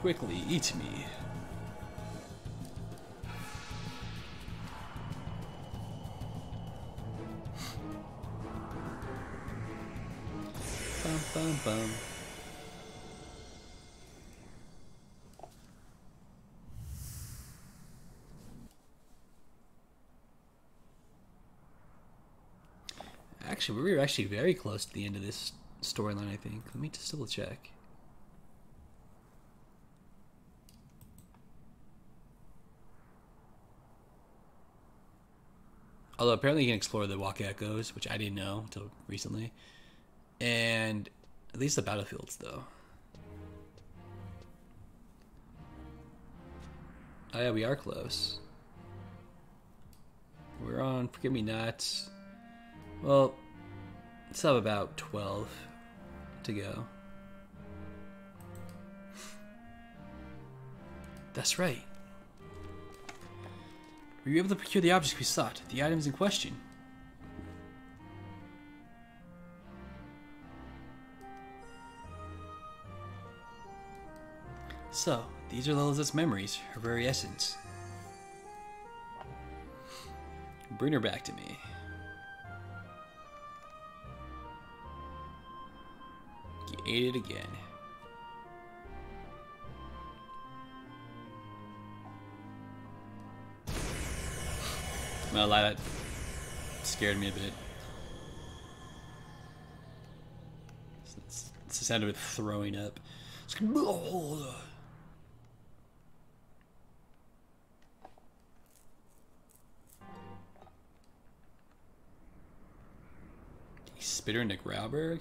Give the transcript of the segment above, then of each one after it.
Quickly, eat me. Bum, bum, bum. Actually, we were actually very close to the end of this storyline, I think. Let me just double check. Although apparently you can explore the Walk Echoes, which I didn't know until recently. And at least the battlefields, though. Oh yeah, we are close. We're on Forgive Me Not. Well, still have about 12 to go. That's right. Were you able to procure the objects we sought, the items in question? So, these are Lilith's memories, her very essence. Bring her back to me. You ate it again. Gonna lie, that scared me a bit. It's, the sound of it throwing up. It's like, Spitter into Grauberg?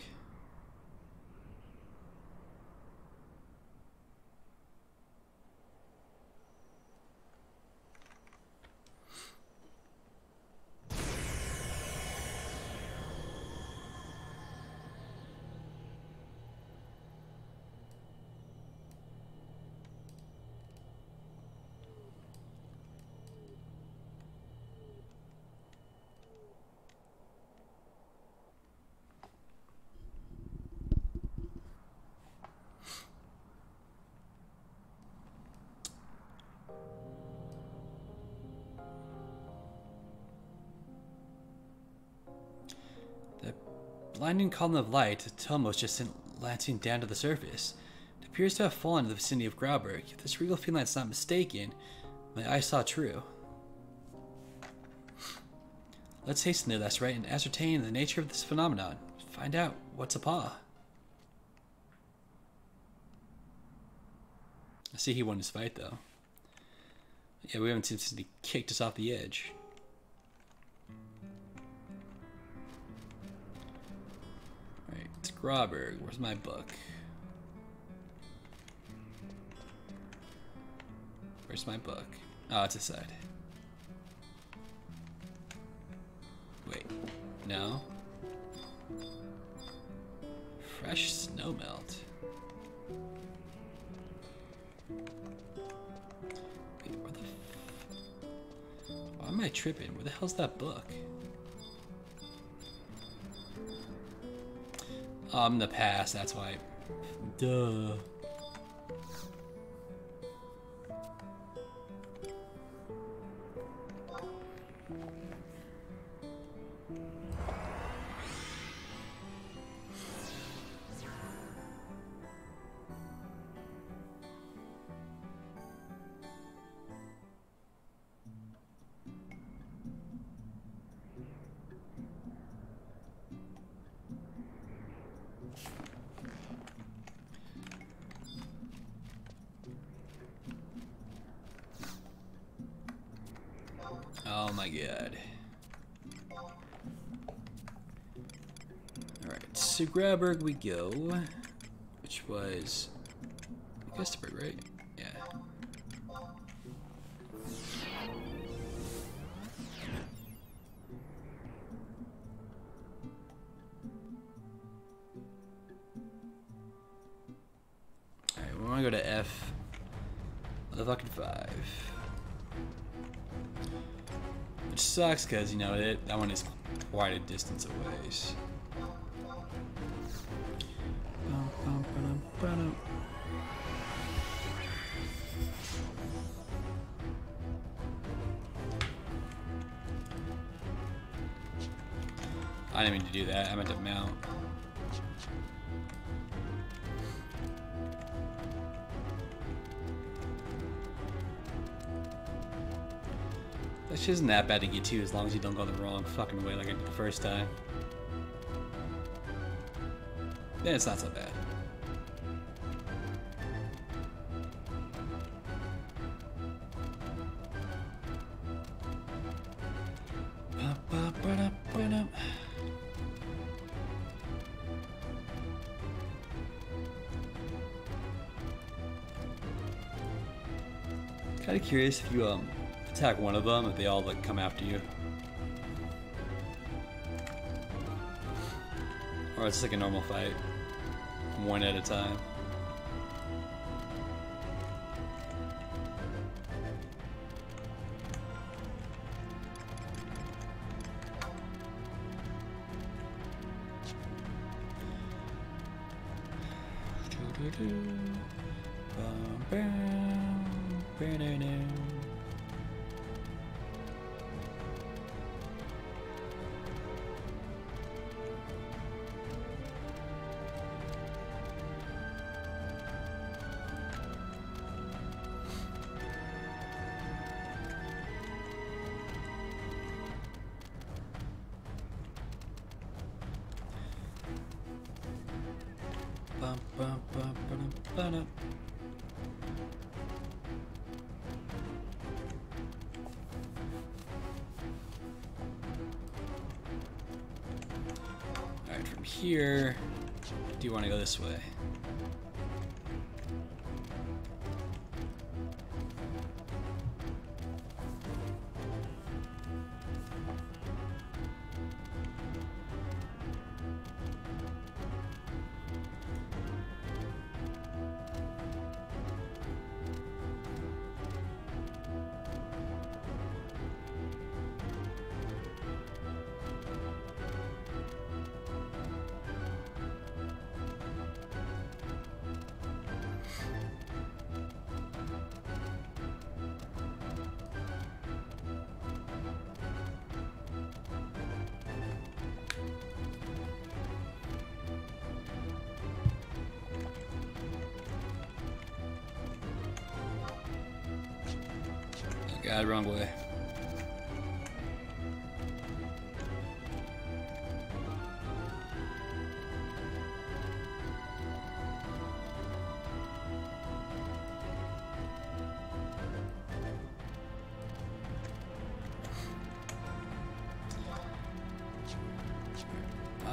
Blinding column of light Tomos just sent lancing down to the surface. It appears to have fallen in the vicinity of Grauberg. If this regal feline is not mistaken, my eyes saw true. Let's hasten there, that's right, and ascertain the nature of this phenomenon. Find out what's a paw. I see he won his fight, though. Yeah, we haven't seen since he kicked us off the edge. Grauberg, where's my book? Where's my book? Oh, it's aside. Wait, no. Fresh snow melt. Wait, where the Why am I tripping? Where the hell's that book? I'm the past, that's why. Duh. My god. Alright, so Grauberg we go, which was Augustaburg, right? because, you know, it, that one is quite a distance away. I didn't mean to do that. I meant to mount. Shit isn't that bad to get to as long as you don't go the wrong fucking way like I did the first time. Then it's not so bad. Kind of curious if you um attack one of them, if they all like come after you, or it's like a normal fight, one at a time. Bum, here, do you want to go this way?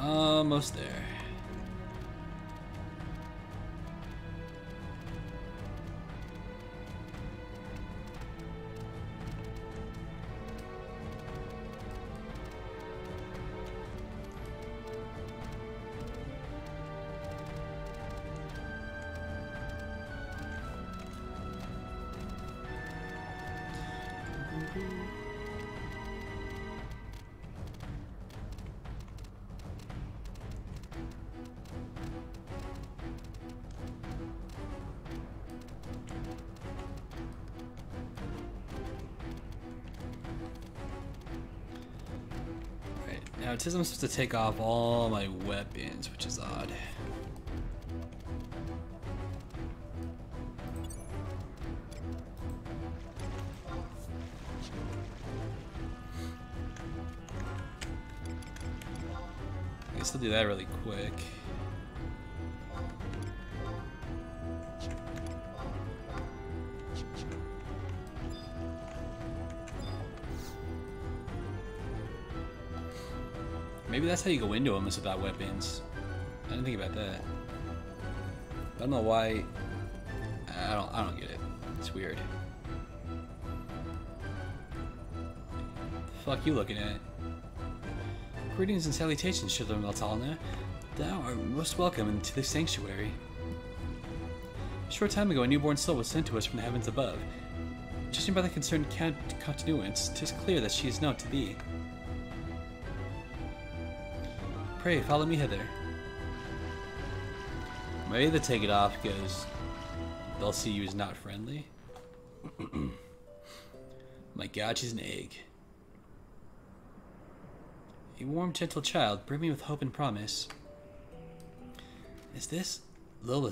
Almost there. Says I'm supposed to take off all my weapons, which is odd. I guess I'll do that really quick. How you go into them is without weapons. I didn't think about that. I don't know why. I don't. I don't get it. It's weird. The fuck you looking at? Greetings and salutations, children of. Thou art most welcome into this sanctuary. A short time ago, a newborn soul was sent to us from the heavens above. Judging by the concerned continuance, 'tis clear that she is known to thee. Pray, follow me hither. Maybe they take it off because they'll see you as not friendly. My god, she's an egg. A warm, gentle child, brimming with hope and promise. Is this Lil?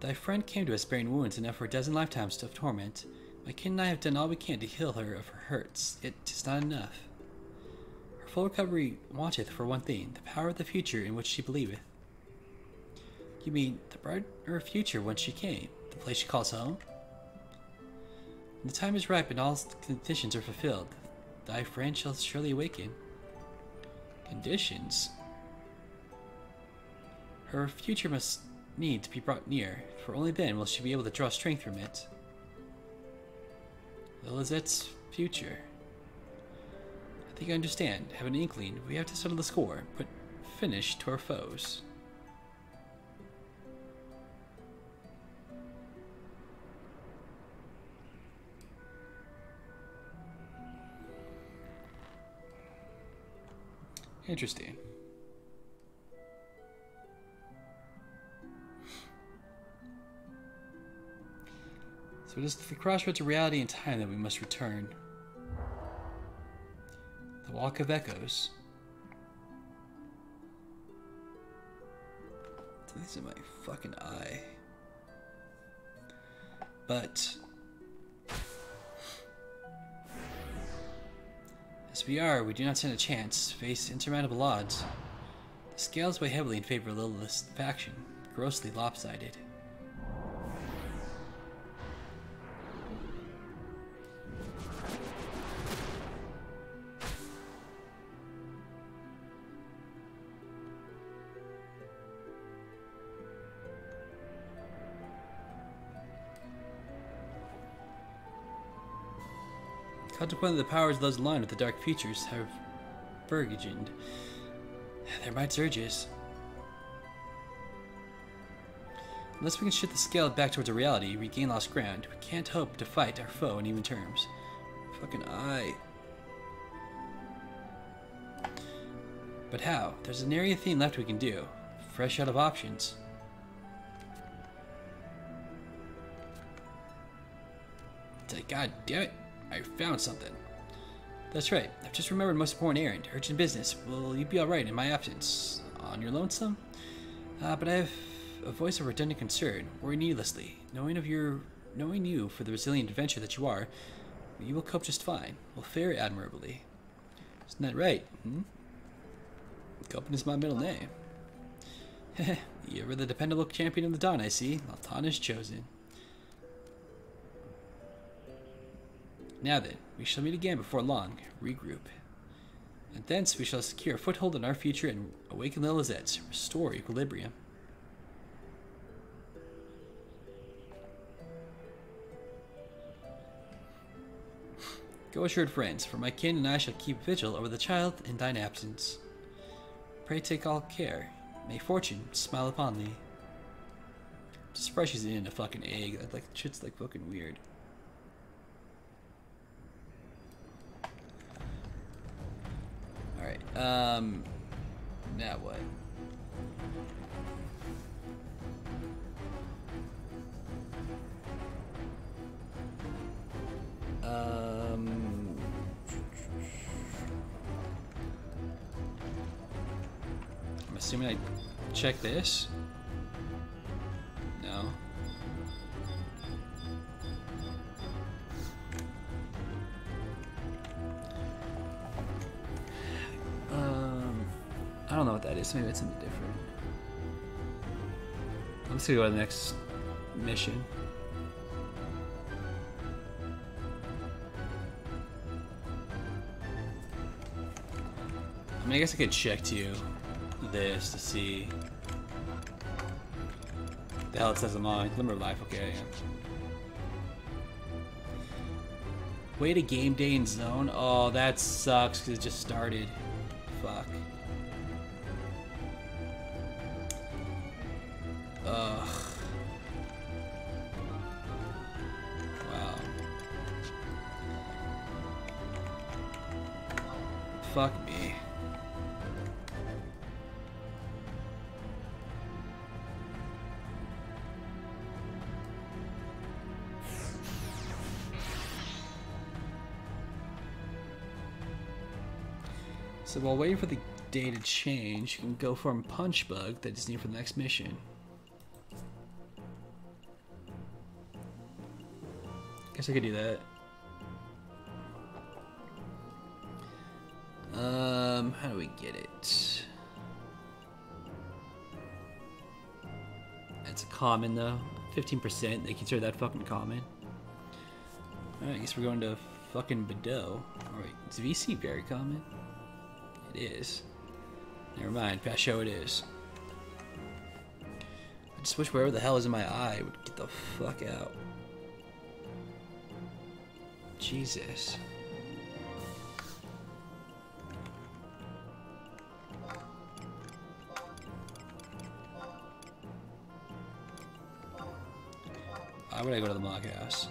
Thy friend came to us bearing wounds enough for a dozen lifetimes of torment. My kin and I have done all we can to heal her of her hurts, yet 'tis not enough. Full recovery wanteth for one thing, the power of the future in which she believeth. You mean the brighter future whence she came, the place she calls home? When the time is ripe and all conditions are fulfilled, thy friend shall surely awaken. Conditions? Her future must need to be brought near, for only then will she be able to draw strength from it. Lilisette's future. I think I understand. Have an inkling. We have to settle the score. Put finish to our foes. Interesting. So it is the crossroads of reality and time that we must return. Walk of Echoes. These in my fucking eye. But as we are, we do not stand a chance. Face insurmountable odds. The scales weigh heavily in favor of Lilith's faction, grossly lopsided. Consequently, the powers of those aligned with the dark futures have burgeoned their might urges. Unless we can shift the scale back towards a reality, regain lost ground, we can't hope to fight our foe on even terms. Fucking I. But how? There's an area theme left we can do. Fresh out of options. It's like, god damn it. I found something. That's right. I've just remembered most important errand. Urgent business. Will you be alright in my absence? On your lonesome? Uh, but I have a voice of redundant concern. Worry needlessly. Knowing of your... Knowing you for the resilient adventurer that you are, you will cope just fine. Will fare admirably. Isn't that right? Hmm? Coping is my middle name. You're the dependable champion of the dawn, I see. Laltana is chosen. Now then, we shall meet again before long, regroup. And thence we shall secure a foothold in our future and awaken the Lilisettes, restore equilibrium. Go assured friends, for my kin and I shall keep vigil over the child in thine absence. Pray take all care. May fortune smile upon thee. Just surprised she's in a fucking egg. That like shit's like fucking weird. Alright, um... Now what? Um... I'm assuming I check this? Is. Maybe it's something different. I'm just gonna go to the next mission. I mean, I guess I could check to you this to see the hell it says I'm on. Limit of life. Okay. Wait a game day in zone. Oh, that sucks because it just started. Fuck. While waiting for the day to change, you can go farm Punch Bug that is needed for the next mission. Guess I could do that. Um, how do we get it? It's a common though. 15%, they consider that fucking common. Alright, I guess we're going to fucking Bedeau. Alright, is VC very common? It is. Never mind, Pasho it is. I just wish wherever the hell is in my eye would get the fuck out. Jesus. Why would I go to the mock house?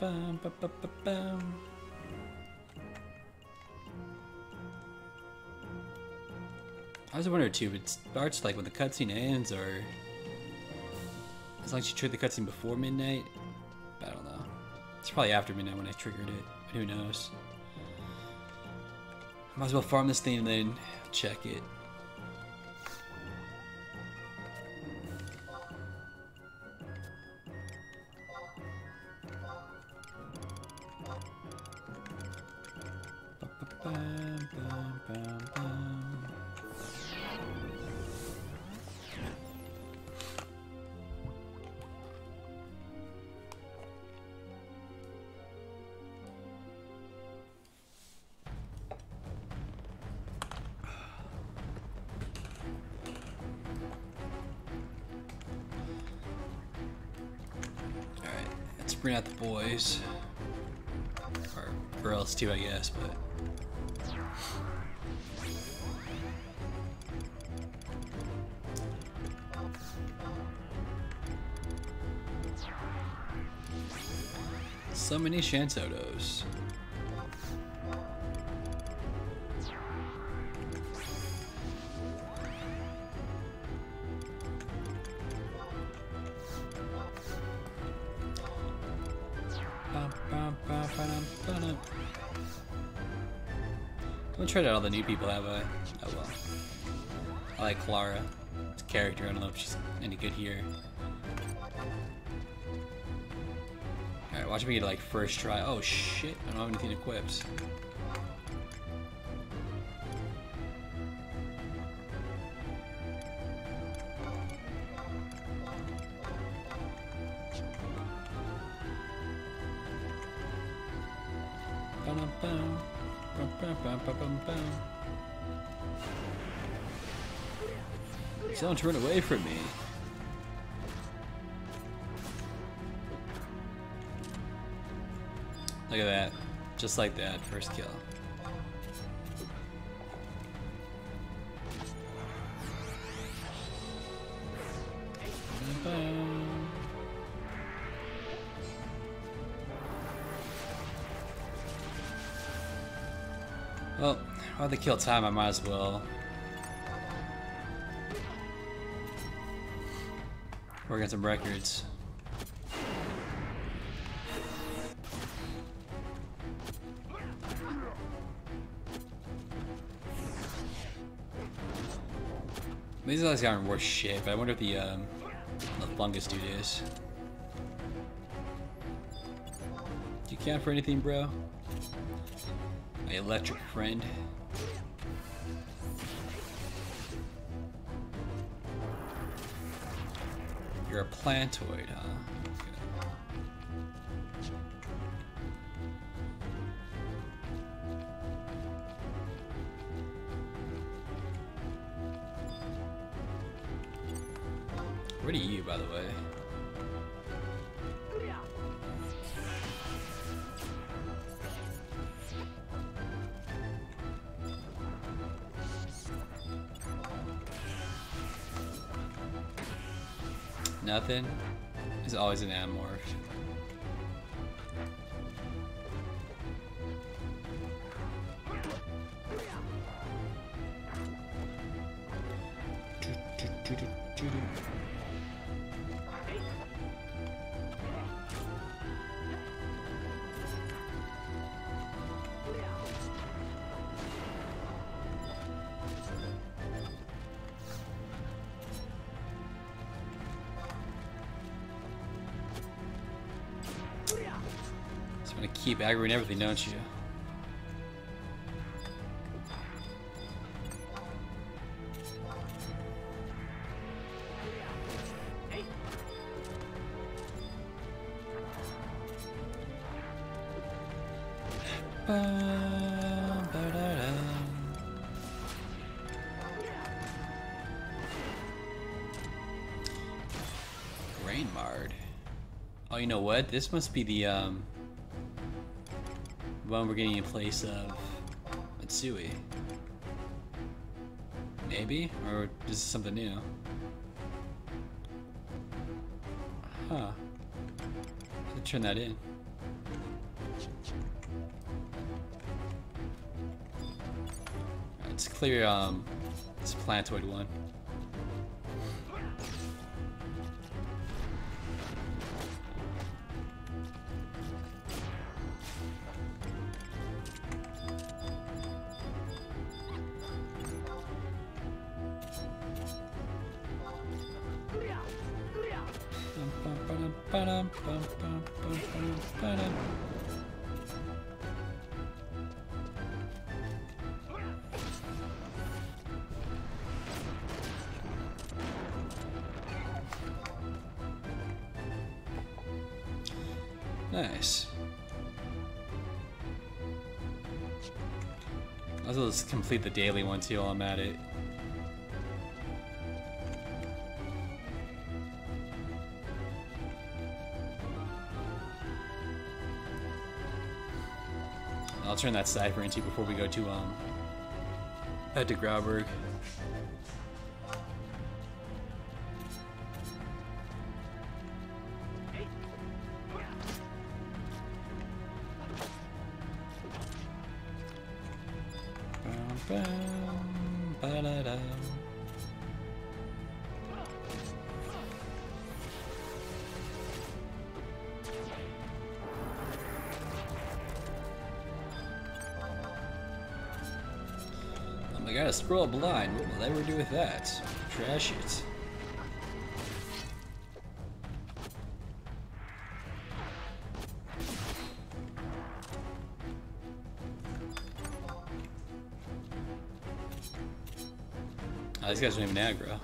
Ba, ba, ba, ba, bam. I was wondering too, it starts like when the cutscene ends, or as long as you trigger the cutscene before midnight. I don't know. It's probably after midnight when I triggered it. But who knows? Might as well farm this thing and then check it. Ba-dum. Don't try out all the new people have a. Oh well. I like Klara. It's a character. I don't know if she's any good here. Watch me get like first try. Oh shit, I don't have anything equipped. Don't turn away from me. Look at that. Just like that, first kill. Well, while they kill time, I might as well work on some records. These guys aren't worth shit, but I wonder if the um, the fungus dude is. Do you count for anything, bro? My electric friend. You're a plantoid, huh? Keep aggroing everything, don't you? Rainemard. Oh, you know what? This must be the um one we're getting in place of Matsui. Maybe? Or this is something new? Huh. Let's turn that in. Let's clear um this plantoid one. Complete the daily one too while I'm at it. I'll turn that cipher into before we go to um head to Grauberg. God, a scroll blind. What will I ever do with that? Trash it. Oh, these guys don't even aggro.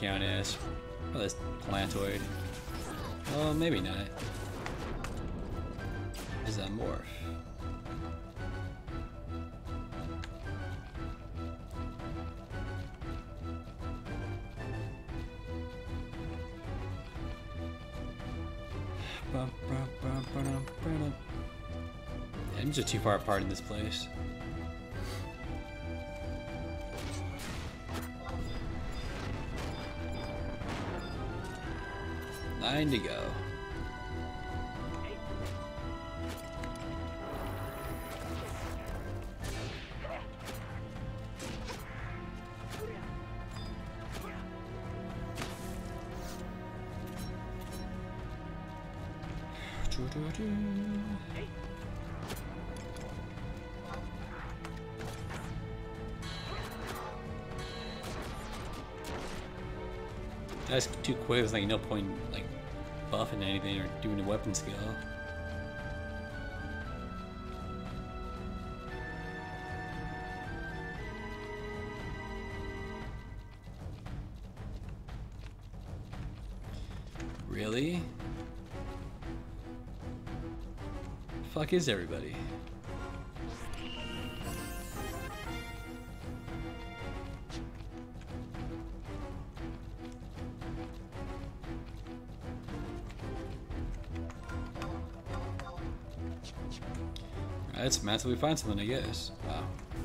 Count as? Oh, that's plantoid. Oh, maybe not. Is that morph? Enemies are too far apart in this place. Nine to go. That's too quick. There's like no point like buffing anything or doing a weapon skill. Really? Fuck is everybody? That's mad till we find something, I guess. Wow.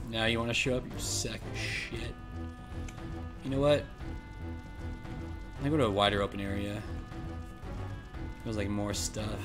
Now you want to show up, you sack of shit. You know what? I go to a wider open area. Feels like more stuff.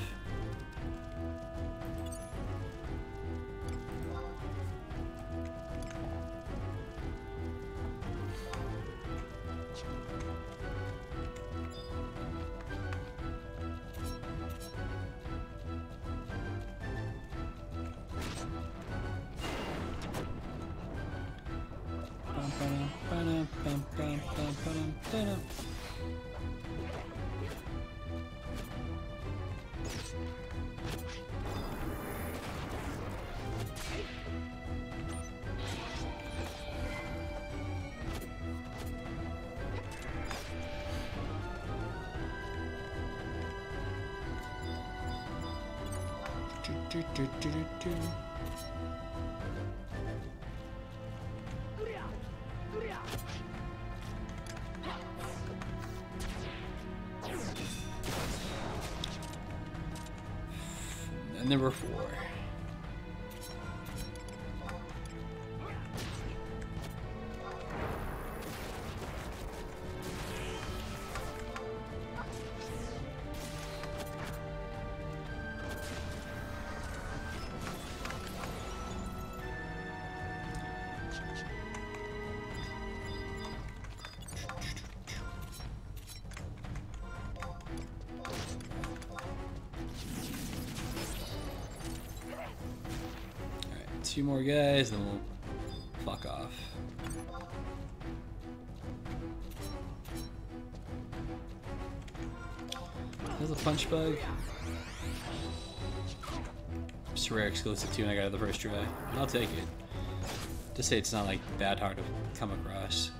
Two more guys, then we'll fuck off. There's a punch bug. It's rare exclusive too, and I got it the first try. I'll take it. Just say it's not like that hard to come across.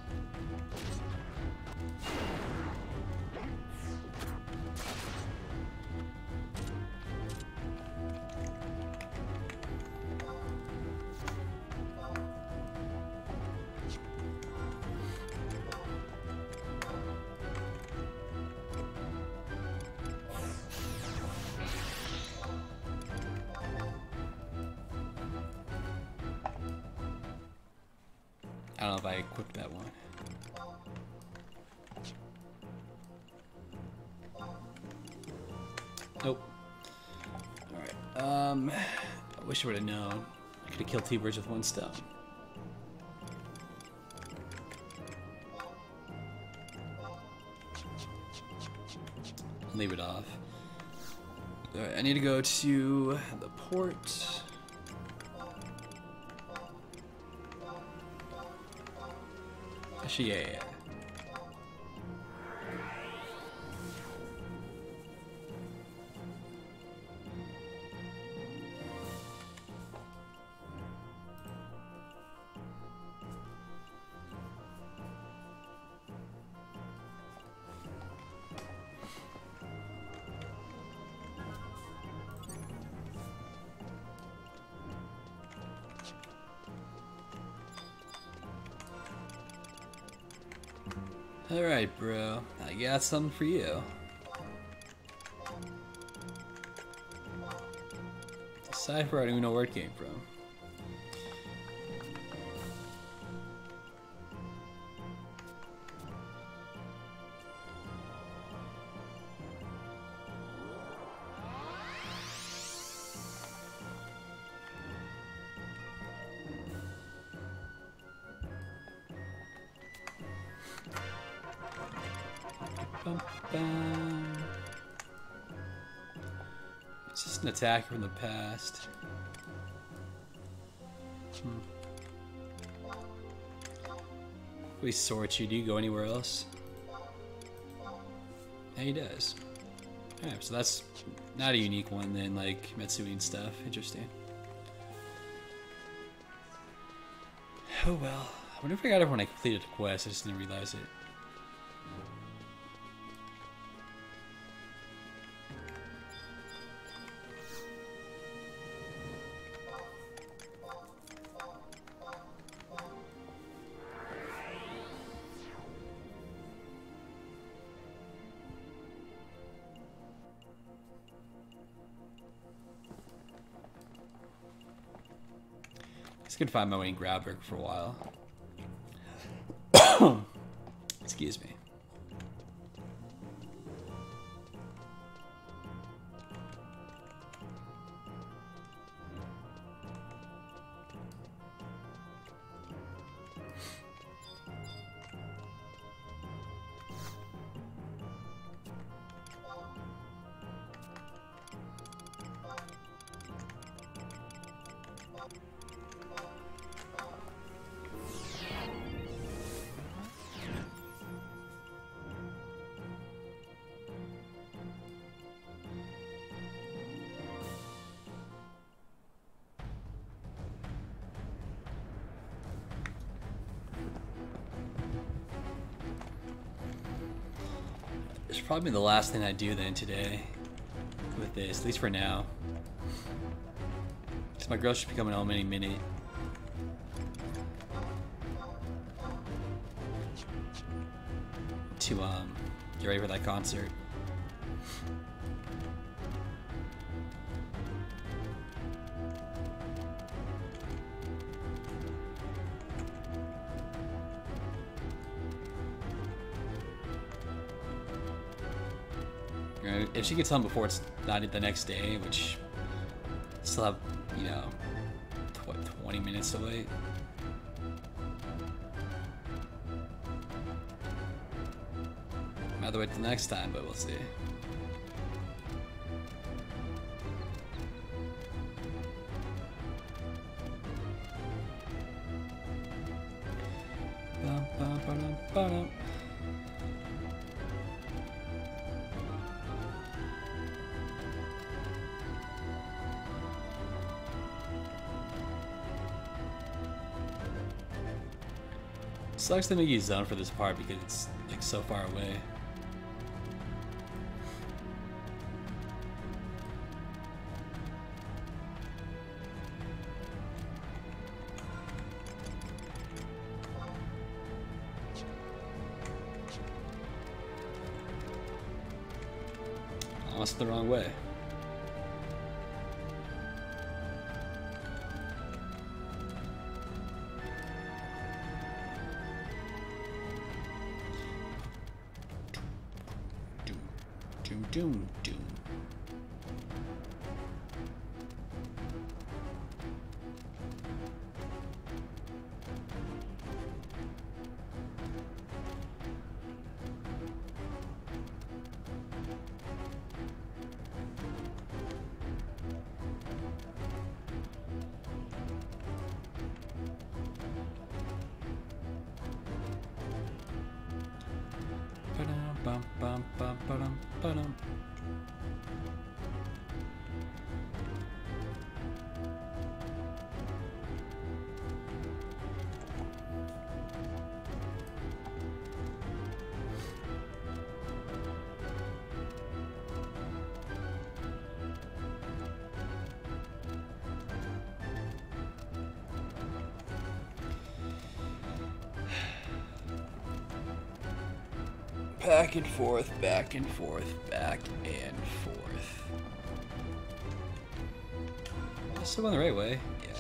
Birds with one stone. Leave it off. Alright, I need to go to the port. Actually, yeah, yeah. Alright, bro. I got something for you. Cipher, I don't even know where it came from. Attack from the past. Hmm. We sort you. Do you go anywhere else? Yeah, he does. Alright, so that's not a unique one then, like Metsui and stuff. Interesting. Oh well. I wonder if I got it when I completed the quest. I just didn't realize it. Find my way in Grauberg for a while. Excuse me. Probably the last thing I do then today with this, at least for now. Because my girl should be coming home any minute. To um, get ready for that concert. Gets home before it's not the next day, which still have, you know, tw- 20 minutes to wait. Might have to wait till next time, but we'll see. Sucks to make you zone for this part because it's like so far away. Doom, doom, doom. Back and forth, back and forth, back and forth. Still going the right way. Yeah.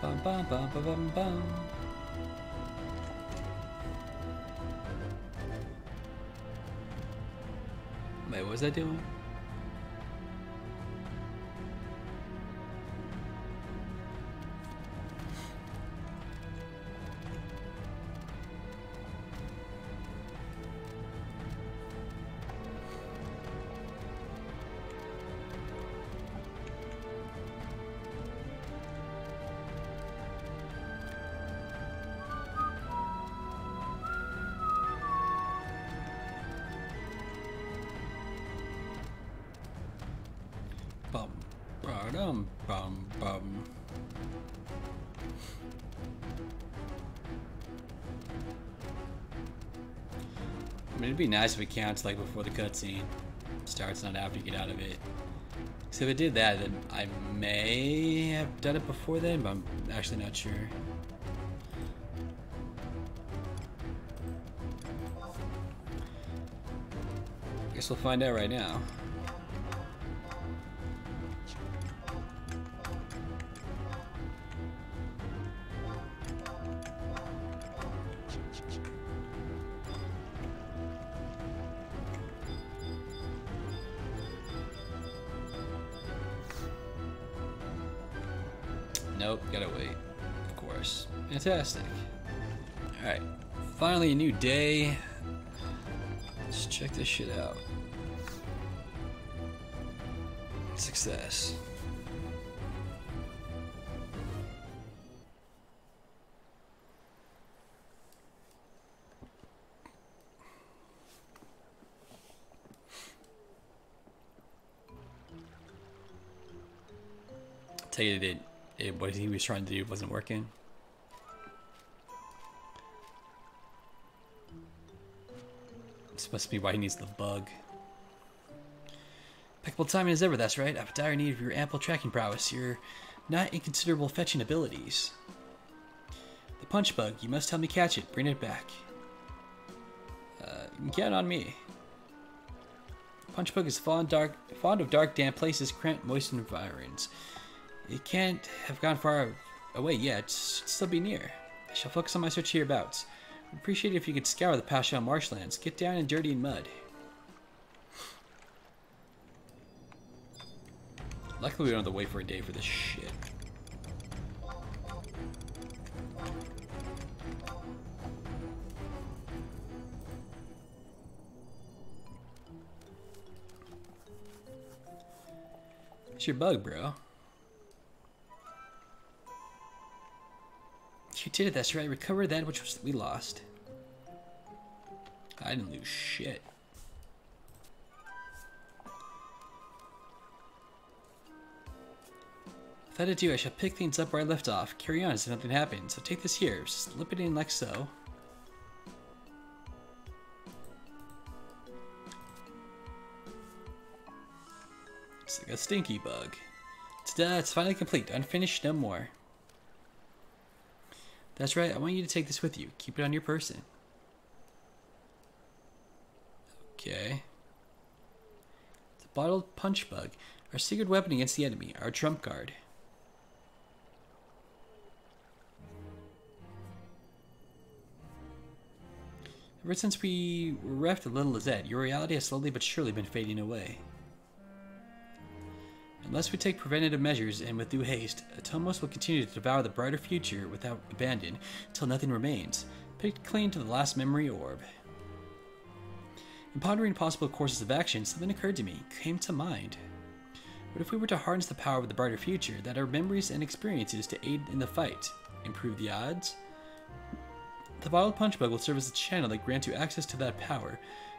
Bum bum bum bum bum bum. Wait, what was I doing? I mean, it'd be nice if it counts like before the cutscene starts, not after you get out of it. So if it did that, then I may have done it before then, but I'm actually not sure. I guess we'll find out right now. Fantastic. Alright. Finally a new day. Let's check this shit out. Success. Tell you that it, what he was trying to do wasn't working. Must be why he needs the bug. Impeccable timing as ever, that's right. I have a dire need of your ample tracking prowess, your not inconsiderable fetching abilities. The punch bug, you must help me catch it. Bring it back. Uh, on me. Punch bug is fond, dark, fond of dark, damp places, cramped, moist environs. It can't have gone far away yet. It Should still be near. I shall focus on my search hereabouts. Appreciate it if you could scour the Pashhow marshlands. Get down and dirty in mud. Luckily, we don't have to wait for a day for this shit. It's your bug, bro. Did that's right. Recover that which was we lost. I didn't lose shit. Without ado, I shall pick things up where I left off. Carry on as if nothing happened. So take this here, slip it in like so. It's like a stinky bug. Ta-da, uh, it's finally complete. Unfinished, no more. That's right, I want you to take this with you. Keep it on your person. Okay. A bottled punch bug. Our secret weapon against the enemy. Our trump card. Ever since we were reft of Lilisette, your reality has slowly but surely been fading away. Unless we take preventative measures and with due haste, Atomos will continue to devour the brighter future without abandon until nothing remains, picked clean to the last memory orb. In pondering possible courses of action, something occurred to me, came to mind. What if we were to harness the power of the brighter future, that our memories and experiences to aid in the fight, improve the odds? The bottled punch bug will serve as a channel that grants you access to that power,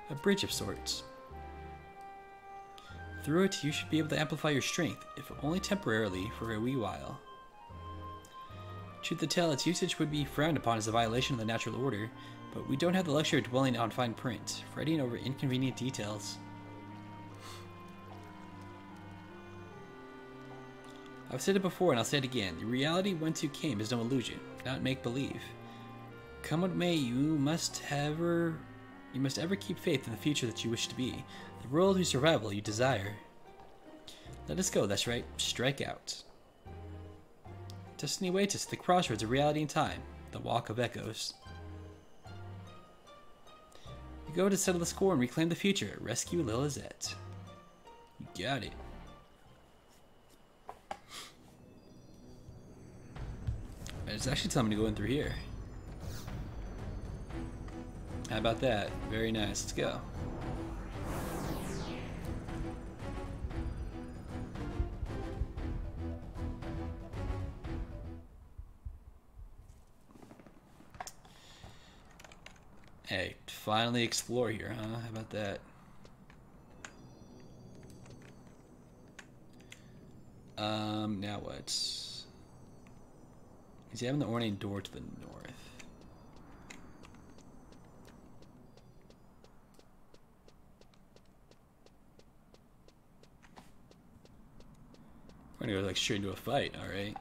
a bridge of sorts. Through it, you should be able to amplify your strength, if only temporarily, for a wee while. Truth to tell, its usage would be frowned upon as a violation of the natural order, but we don't have the luxury of dwelling on fine print, fretting over inconvenient details. I've said it before and I'll say it again. The reality whence you came is no illusion, not make-believe. Come what may, you must ever you must ever keep faith in the future that you wish to be, the world whose survival you desire. Let us go, that's right, strike out. Destiny waits us at the crossroads of reality and time, the Walk of Echoes. You go to settle the score and reclaim the future, rescue Lilisette. You got it. It's actually telling me to go in through here. How about that? Very nice. Let's go. Finally explore here, huh? How about that? Um, now what? Is he having the ornate door to the north? We're gonna go like straight into a fight, alright?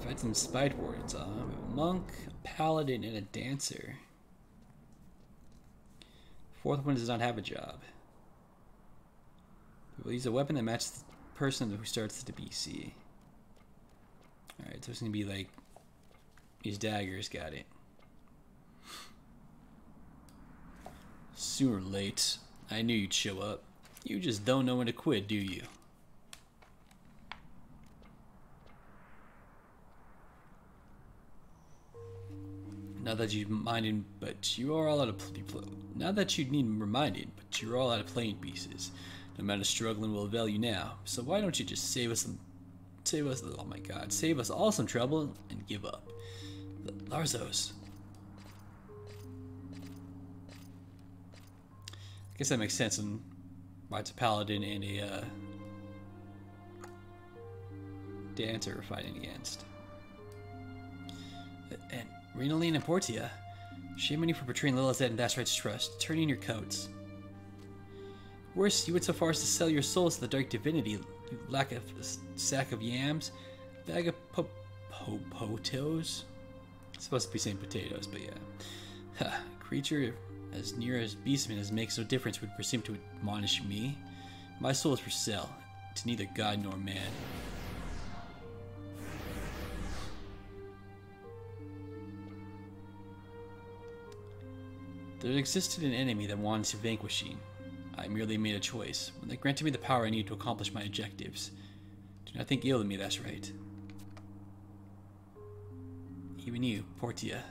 Fight some spite wards. Uh, a monk, a paladin, and a dancer. Fourth one does not have a job. We'll use a weapon that matches the person who starts the BC. Alright, so it's gonna be like these daggers, got it. Sooner or late, I knew you'd show up. You just don't know when to quit, do you? Now that you minded, but you are all out of now that you need reminding, but you're all out of playing pieces. No amount of struggling will avail you now. So why don't you just save us some, save us? Oh my God, save us all some trouble and give up. Larzos. I guess that makes sense. And it's a paladin and a uh, dancer fighting against. And Renoline and Portia. Shame on you for betraying Lilith and Dasright's trust, turning your coats. Worse, you went so far as to sell your souls to the dark divinity. Lack a sack of yams, bag of po- po- potos. Supposed to be saying potatoes, but yeah. Ha, creature as near as beastmen as makes no difference would presume to admonish me. My soul is for sale, to neither god nor man. There existed an enemy that wanted to vanquish me. I merely made a choice, one that granted me the power I need to accomplish my objectives. Do not think ill of me, that's right. Even you, Portia.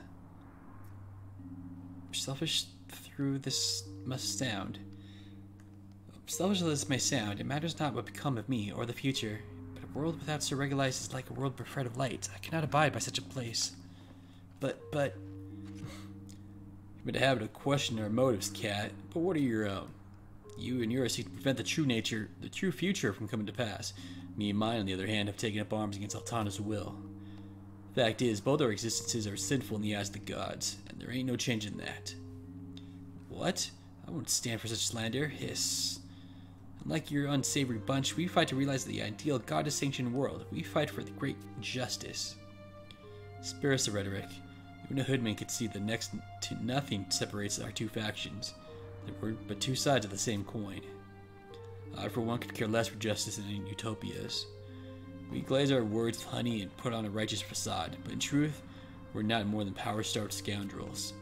Selfish through this must sound. Selfish as this may sound, it matters not what become of me or the future, but a world without Sir Regulus is like a world bereft of light. I cannot abide by such a place. But, but... You've been a habit of questioning our motives, Cat, but what are your own? You and yours seek to prevent the true nature, the true future from coming to pass. Me and mine, on the other hand, have taken up arms against Altana's will. Fact is, both our existences are sinful in the eyes of the gods, and there ain't no change in that. What? I won't stand for such slander. Hiss. Unlike your unsavory bunch, we fight to realize the ideal goddess sanctioned world. We fight for the great justice. Spare us the rhetoric. Even a hoodman could see that next to nothing separates our two factions. There were but two sides of the same coin. I, for one, could care less for justice than any utopias. We glaze our words with honey and put on a righteous facade, but in truth, we're not more than power-starved scoundrels.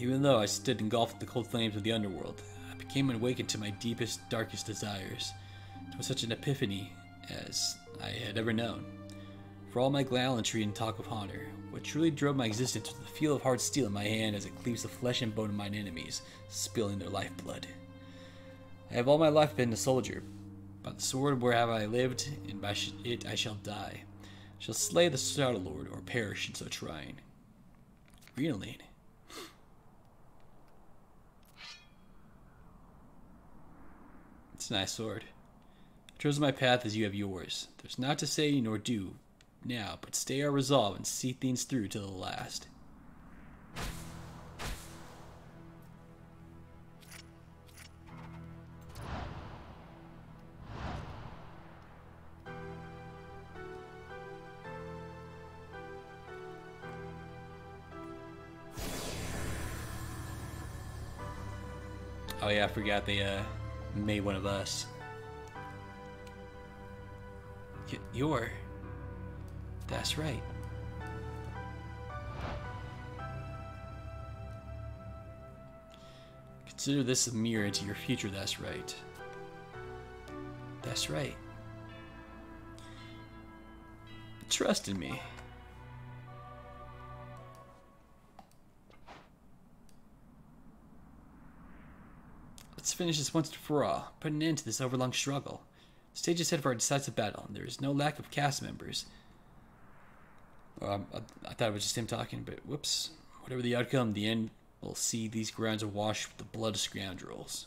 Even though I stood engulfed in the cold flames of the underworld, I became awakened to my deepest, darkest desires. It was such an epiphany as I had ever known. For all my gallantry and talk of honor, what truly drove my existence was the feel of hard steel in my hand as it cleaves the flesh and bone of mine enemies, spilling their lifeblood. I have all my life been a soldier. By the sword where have I lived, and by it I shall die. I shall slay the Shadow Lord, or perish in so trying. Renoline. It's a sword. I chose my path as you have yours. There's not to say nor do now, but stay our resolve and see things through to the last. Oh yeah, I forgot they uh, made one of us. Y- you're. That's right. Consider this a mirror into your future, that's right. That's right. Trust in me. Let's finish this once and for all, put an end to this overlong struggle. Stage is set for a decisive battle, and there is no lack of cast members. I, I, thought it was just him talking, but whoops. Whatever the outcome, the end will see these grounds awash with the blood of scoundrels.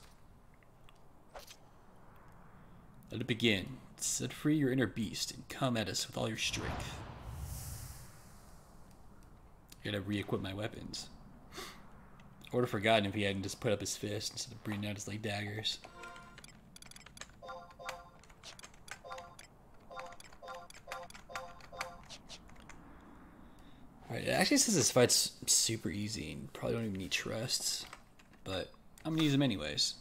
Let it begin. Set free your inner beast and come at us with all your strength. I gotta re-equip my weapons. I would have forgotten if he hadn't just put up his fist instead of bringing out his like daggers. Alright, it actually says this fight's super easy and probably don't even need trusts, but I'm gonna use them anyways.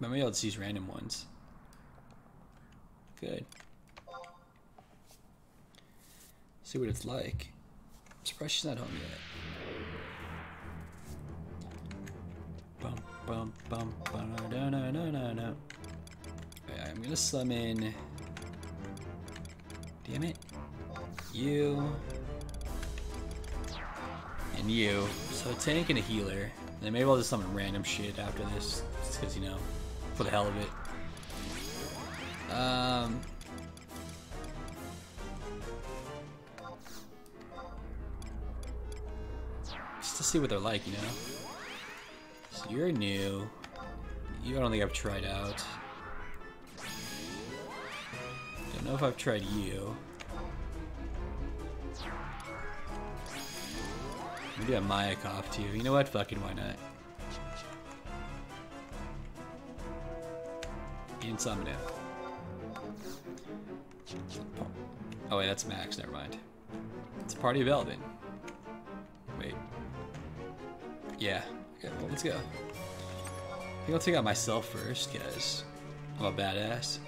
But maybe I'll just use random ones. Good. See what it's like. I'm surprised she's not home yet. Bum bum bum no no no no no. Right, I'm gonna summon. Damn it. You. And you. So tank and a healer. And then maybe I'll just summon random shit after this. Just because, you know, for the hell of it. Um. Just to see what they're like, you know? You're new. You don't think I've tried out. Don't know if I've tried you. Maybe a Mayakov too. You know what? Fucking why not? Summon. Oh wait, that's Max. Never mind. It's a party of Elvaan. Wait. Yeah. Okay, well, let's go. I think I'll take out myself first, because I'm a badass.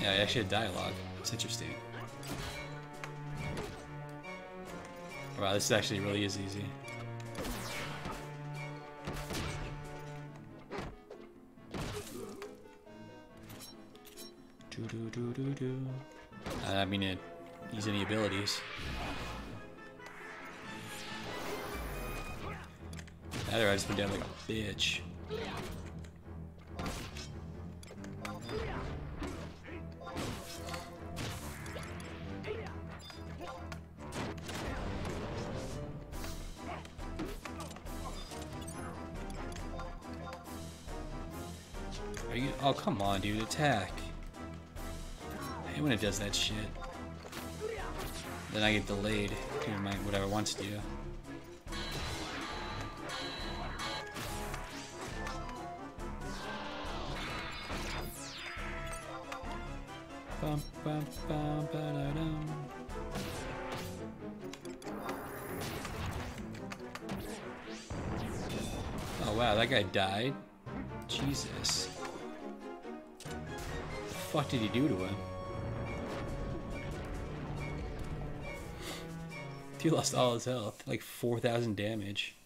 Yeah, I actually had dialogue. It's interesting. Wow, this actually really is easy. Do do do do do. I mean, it, use any abilities. Or I just been down like a bitch. Are you? Oh, come on, dude. Attack. I hate when it does that shit. Then I get delayed doing my whatever it wants to do. Oh wow, that guy died? Jesus. What the fuck did he do to him? He lost all his health, like 4,000 damage.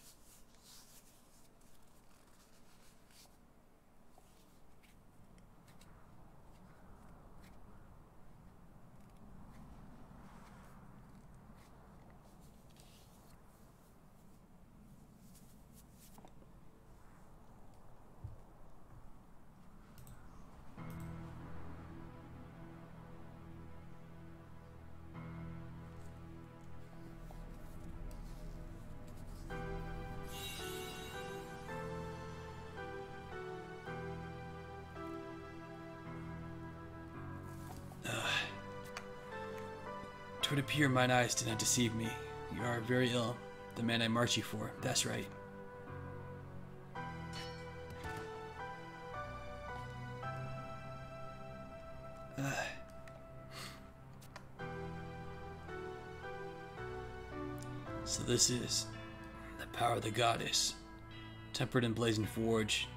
Appear mine eyes did not deceive me. You are very ill. The man I march you for. That's right. Ugh. So this is the power of the goddess, tempered and blazing forge,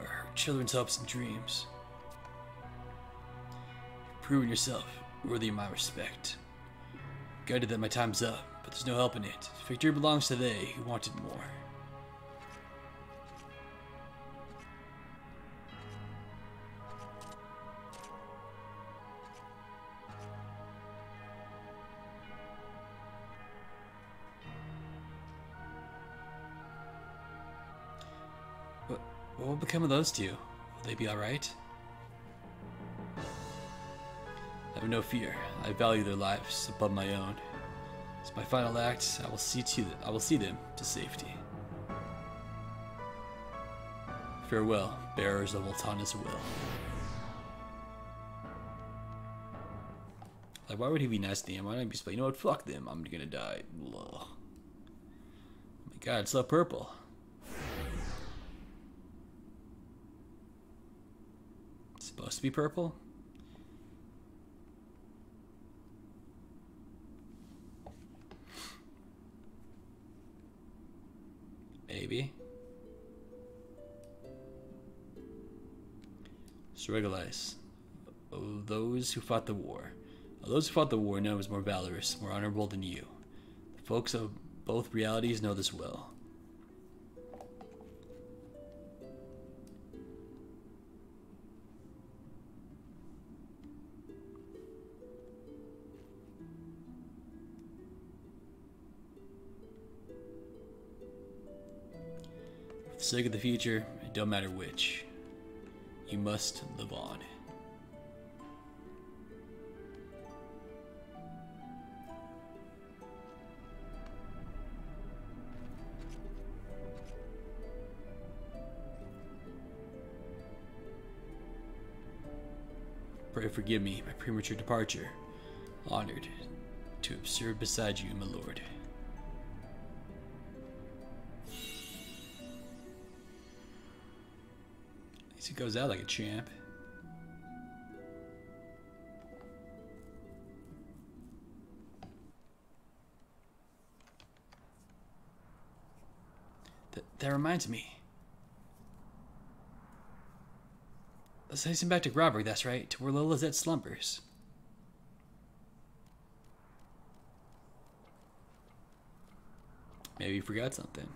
or her children's hopes and dreams. Proven yourself worthy of my respect. Guided that my time's up, but there's no help in it. Victory belongs to they who wanted more. What will become of those two? Will they be alright? Have no fear. I value their lives above my own. As my final act, I will see to I will see them to safety. Farewell, bearers of Altana's will. Like, why would he be nice to him? Why not be like, you know what? Fuck them. I'm gonna die. Oh my god, it's so purple. Supposed to be purple? Sregalice. Those who fought the war. Those who fought the war know is more valorous, more honorable than you. The folks of both realities know this well. For the sake of the future, it don't matter which. You must live on. Pray forgive me my premature departure. Honored to have served beside you, my lord. He goes out like a champ. That, reminds me. Let's hasten back to Grauberg, that's right, to where Lilisette slumbers. Maybe you forgot something.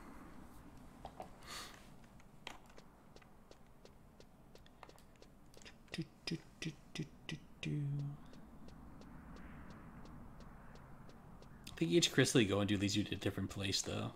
Do, do, do, do, do. I think each crystal you go and do leads you to a different place, though.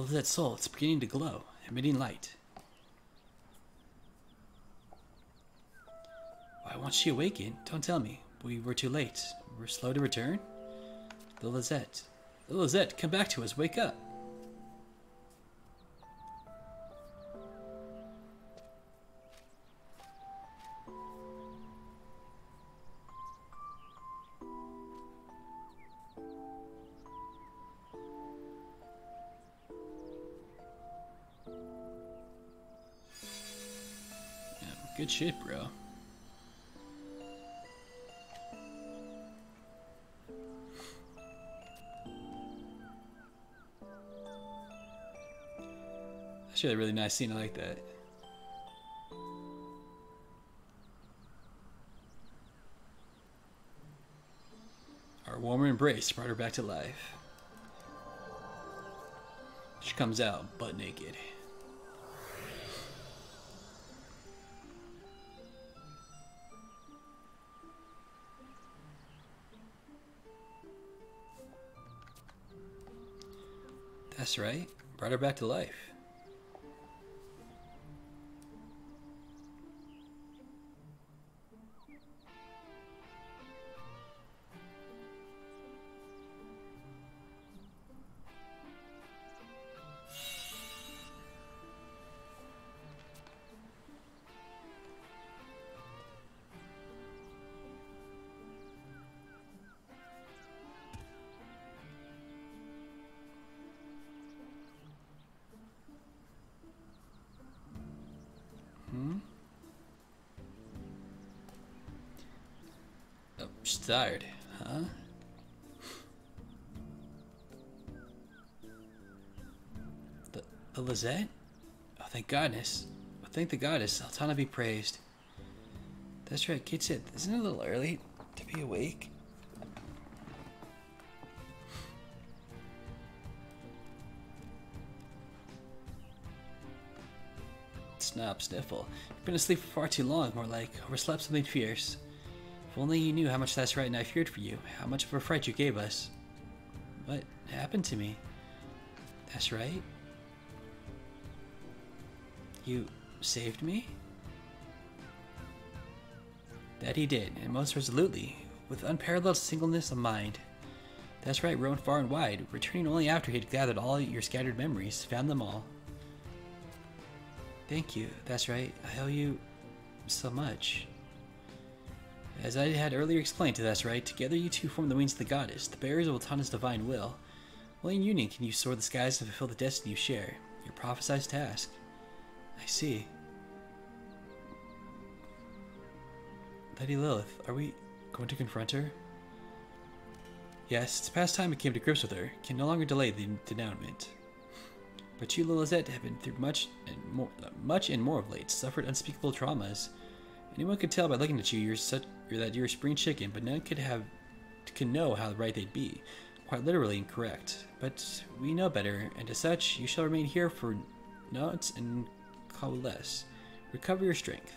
At that soul, it's beginning to glow, emitting light. Why won't she awaken? Don't tell me. We were too late. We're slow to return? Lilisette. Lilisette, come back to us. Wake up. Shit, bro. Actually, a really nice scene. I like that. Our warmer embrace brought her back to life. She comes out butt naked. Right. Brought her back to life. desired, huh? The, the Lizette? Oh, thank goodness. Oh, thank the goddess. Altana be praised. That's right, kids. It isn't it a little early to be awake? Snap, sniffle. You've been asleep for far too long, more like overslept something fierce. Only you knew how much that's right and I feared for you, how much of a fright you gave us. What happened to me? That's right. You saved me? That he did, and most resolutely, with unparalleled singleness of mind. That's right, roamed far and wide, returning only after he had gathered all your scattered memories, found them all. Thank you, that's right, I owe you so much. As I had earlier explained to That's Right, together you two form the wings of the goddess, the bearers of Altana's divine will. Only in union can you soar the skies and fulfill the destiny you share, your prophesied task. I see. Lady Lilith, are we going to confront her? Yes, it's past time we came to grips with her. Can no longer delay the denouement. But you, Lilisette, have been through much and more, much and more of late, suffered unspeakable traumas. Anyone could tell by looking at you you're such you're that you're a spring chicken, but none could have can know how right they'd be. Quite literally incorrect. But we know better, and as such, you shall remain here for naught and coalesce. Recover your strength.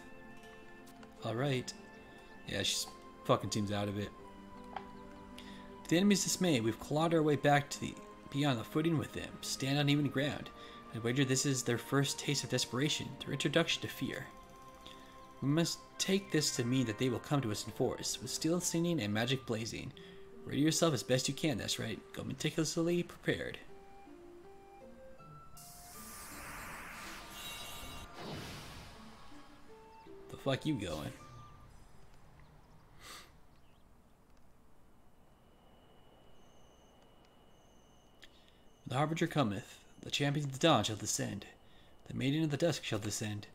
Alright. Yeah, she fucking seems out of it. To the enemy's dismay, we've clawed our way back to the beyond the footing with them, stand on even ground. I wager this is their first taste of desperation, their introduction to fear. We must take this to mean that they will come to us in force, with steel singing and magic blazing. Ready yourself as best you can, that's right. Go meticulously prepared. The fuck you going? The Harbinger cometh, the champion of the dawn shall descend, the maiden of the dusk shall descend.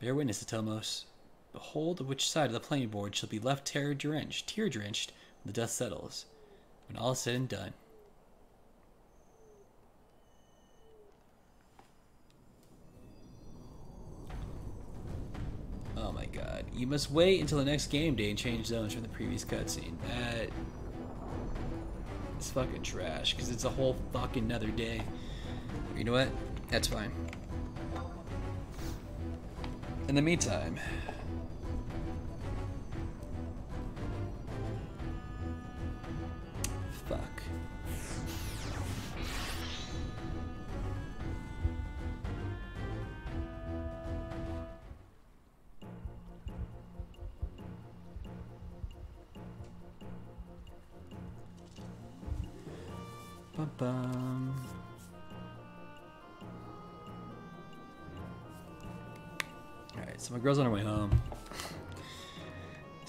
Bear witness, Atomos. Behold which side of the playing board shall be left terror drenched, tear drenched, when the dust settles, when all is said and done. Oh my god. You must wait until the next game day and change zones from the previous cutscene. That is fucking trash, because it's a whole fucking another day. You know what? That's fine. In the meantime,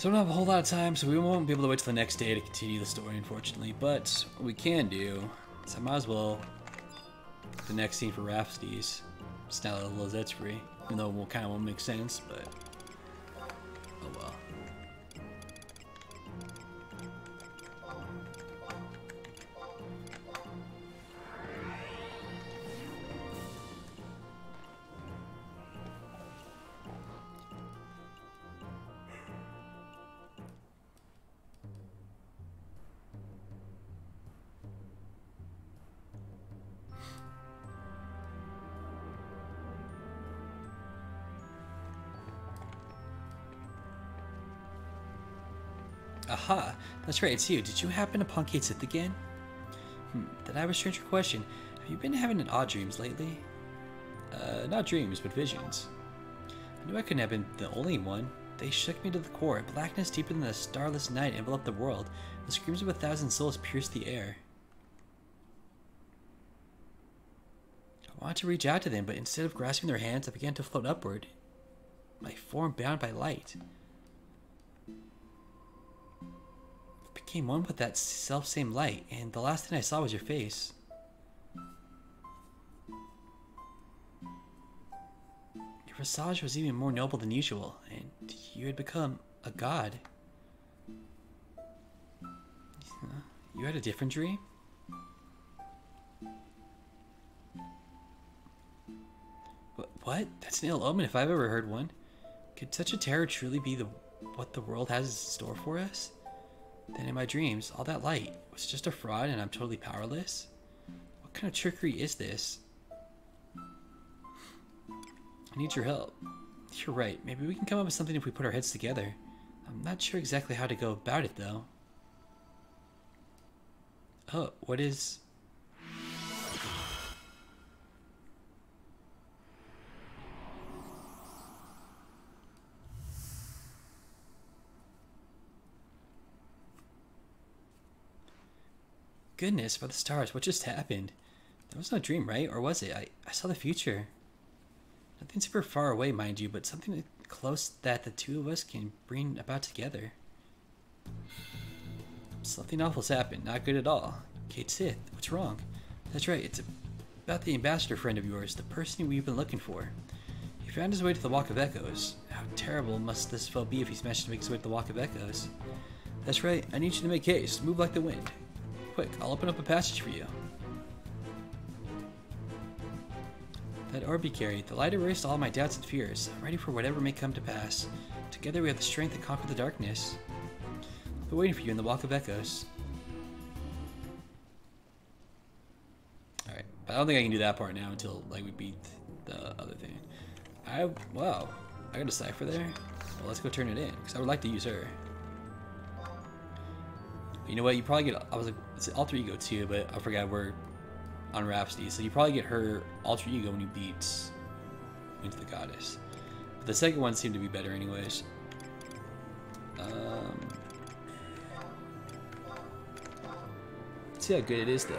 So we don't have a whole lot of time, so we won't be able to wait till the next day to continue the story, unfortunately. But what we can do is I might as well the next scene for Rhapsodies. Just now that Lizette's free. Even though it will kind of won't make sense, but that's right, it's you. Did you happen upon Cait Sith again? Hmm, did I have a stranger question? Have you been having odd dreams lately? Uh, not dreams, but visions. I knew I couldn't have been the only one. They shook me to the core. Blackness deeper than the starless night enveloped the world. The screams of a thousand souls pierced the air. I wanted to reach out to them, but instead of grasping their hands, I began to float upward. My form bound by light. Became one with that self same light, and the last thing I saw was your face. Your visage was even more noble than usual, and you had become a god. You had a different dream? What? That's an ill omen if I've ever heard one. Could such a terror truly be the what the world has in store for us? Then in my dreams, all that light was just a fraud and I'm totally powerless? What kind of trickery is this? I need your help. You're right. Maybe we can come up with something if we put our heads together. I'm not sure exactly how to go about it, though. Oh, what is... Goodness, by the stars, what just happened? That was no dream, right? Or was it? I, I saw the future. Nothing super far away, mind you, but something close that the two of us can bring about together. Something awful's happened. Not good at all. Cait Sith, what's wrong? That's right, it's about the ambassador friend of yours, the person we've been looking for. He found his way to the Walk of Echoes. How terrible must this foe be if he's managed to make his way to the Walk of Echoes? That's right, I need you to make haste. Move like the wind. Quick, I'll open up a passage for you. That orb be carried. The light erased all my doubts and fears. I'm ready for whatever may come to pass. Together we have the strength to conquer the darkness. I'll be waiting for you in the Walk of Echoes. Alright, But I don't think I can do that part now until like we beat the other thing. I, wow, I got a cipher there? Well, let's go turn it in, because I would like to use her. You know what? You probably get. I was like, it's alter ego too, but I forgot we're on Rhapsody, so you probably get her alter ego when you beat into the goddess. But the second one seemed to be better, anyways. Um, see how good it is, though.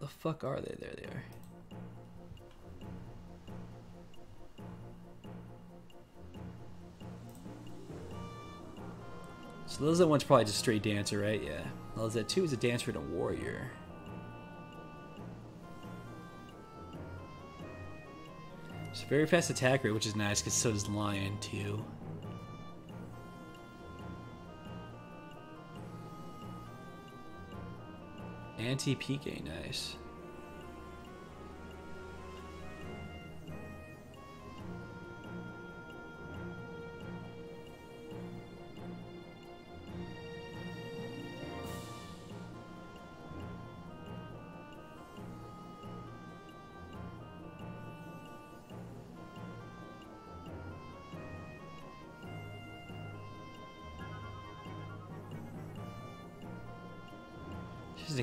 The fuck are they? There they are. So Lizette one's probably just straight dancer, right? Yeah. Lizette two is a dancer and a warrior. It's a very fast attack rate, which is nice, because so does Lion, too. Anti-PK, nice.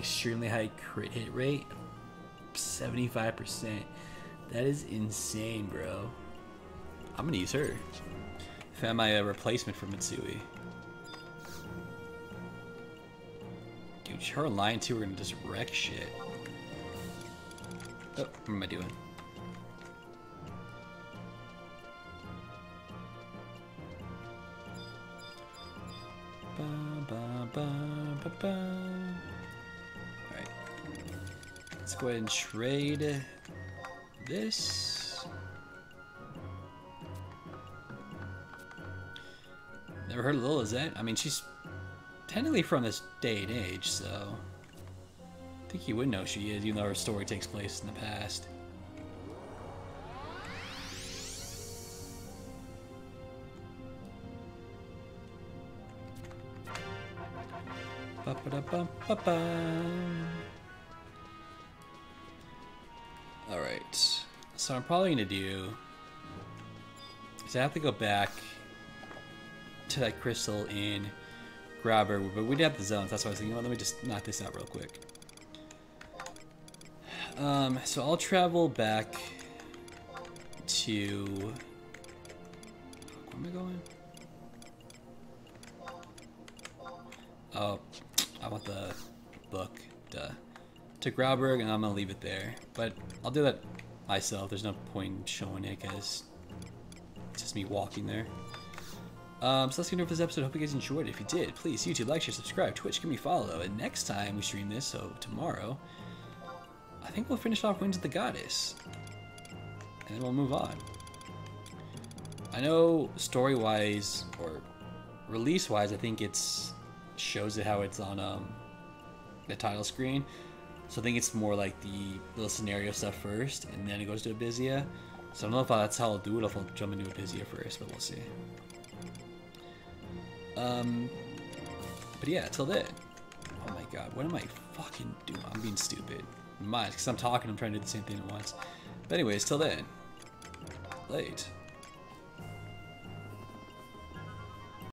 Extremely high crit hit rate. 75%. That is insane, bro. I'm gonna use her. Found my uh, replacement for Mitsui. Dude, her and Lion 2 are gonna just wreck shit. Oh, what am I doing? Ba, ba, ba. Let's go ahead and trade this. Never heard of Lilisette? I mean, she's technically from this day and age, so I think you would know she is, even though her story takes place in the past. Ba-ba-da-bum-ba-bum. Alright, so I'm probably going to do is I have to go back to that crystal in Grauberg, but we did have the zones, that's why I was thinking, well, let me just knock this out real quick. Um, so I'll travel back to... Where am I going? Oh, I want the book. Duh. To Grauberg, and I'm gonna leave it there. But I'll do that myself. There's no point in showing it, because it's just me walking there. Um, so let's get into this episode. Hope you guys enjoyed it. If you did, please YouTube, like, share, subscribe, Twitch, give me follow. And next time we stream this, so tomorrow, I think we'll finish off Wings of the Goddess. And then we'll move on. I know story-wise, or release-wise, I think it's shows it how it's on um, the title screen. So I think it's more like the little scenario stuff first, and then it goes to Abyssea. So I don't know if that's how I'll do it, if I'll jump into Abyssea first, but we'll see. Um, but yeah, till then. Oh my god, what am I fucking doing? I'm being stupid. Mine, because I'm talking, I'm trying to do the same thing at once. But anyways, till then, late.